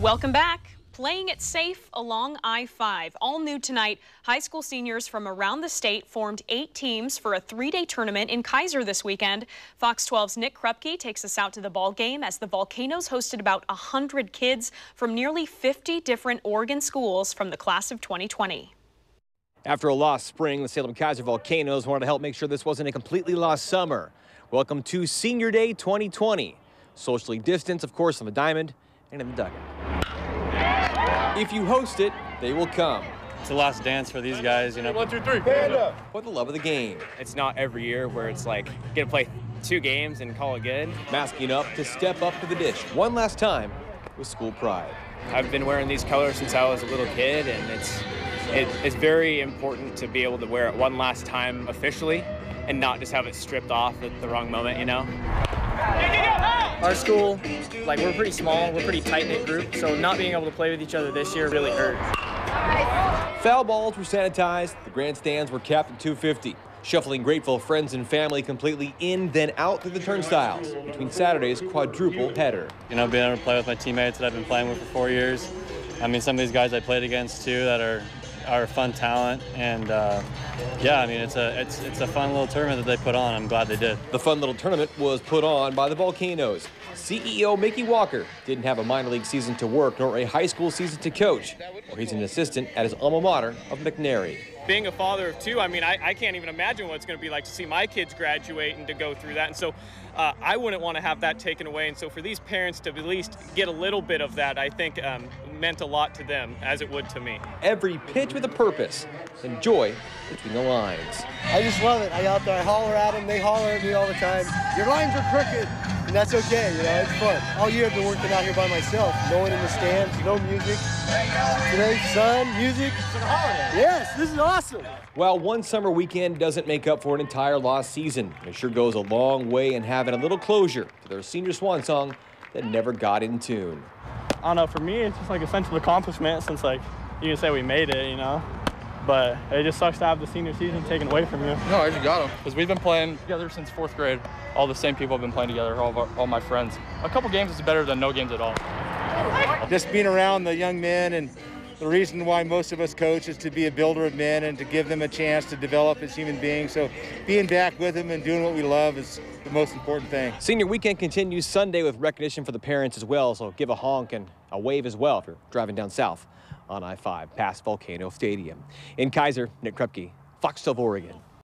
Welcome back. Playing it safe along I-5. All new tonight, high school seniors from around the state formed eight teams for a three-day tournament in Keizer this weekend. Fox 12's Nick Krupke takes us out to the ball game as the Volcanoes hosted about 100 kids from nearly 50 different Oregon schools from the class of 2020. After a lost spring, the Salem Keizer Volcanoes wanted to help make sure this wasn't a completely lost summer. Welcome to Senior Day 2020. Socially distanced, of course, on the diamond and in the dugout. If you host it, they will come. It's the last dance for these guys, you know. One, two, three, stand up. For the love of the game. It's not every year where it's like, get to play two games and call it good. Masking up to step up to the dish one last time with school pride. I've been wearing these colors since I was a little kid, and it's it, it's very important to be able to wear it one last time officially and not just have it stripped off at the wrong moment, you know? Our school, like we're pretty small, we're pretty tight-knit group, so not being able to play with each other this year really hurt. Foul balls were sanitized, the grandstands were capped at 250. Shuffling grateful friends and family completely in, then out through the turnstiles between Saturday's quadruple header. You know, being able to play with my teammates that I've been playing with for four years. I mean, some of these guys I played against too that are are fun talent, and uh, yeah, I mean it's a it's it's a fun little tournament that they put on. I'm glad they did. The fun little tournament was put on by the Volcanoes. CEO Mickey Walker didn't have a minor league season to work nor a high school season to coach, or he's an assistant at his alma mater of McNary. Being a father of two, I mean, I, I can't even imagine what it's going to be like to see my kids graduate and to go through that. And so uh, I wouldn't want to have that taken away. And so for these parents to at least get a little bit of that, I think um, meant a lot to them, as it would to me. Every pitch with a purpose, and joy between the lines. I just love it. I out there, I holler at them, they holler at me all the time. Your lines are crooked, and that's okay, you know, it's fun. All year I've been working out here by myself, no one in the stands, no music. Today, sun, music. It's a holiday. Yes, this is awesome. While one summer weekend doesn't make up for an entire lost season, it sure goes a long way in having a little closure to their senior swan song that never got in tune. I don't know, for me, it's just like a sense of accomplishment since like you can say we made it, you know? But it just sucks to have the senior season taken away from you. No, I just got them. Because we've been playing together since fourth grade. All the same people have been playing together, all, our, all my friends. A couple games is better than no games at all. Just being around the young men and the reason why most of us coach is to be a builder of men and to give them a chance to develop as human beings. So being back with them and doing what we love is the most important thing. Senior weekend continues Sunday with recognition for the parents as well, so give a honk and a wave as well if you're driving down south on I-5 past Volcano Stadium. In Keizer, Nick Krupke, Fox 12 Oregon.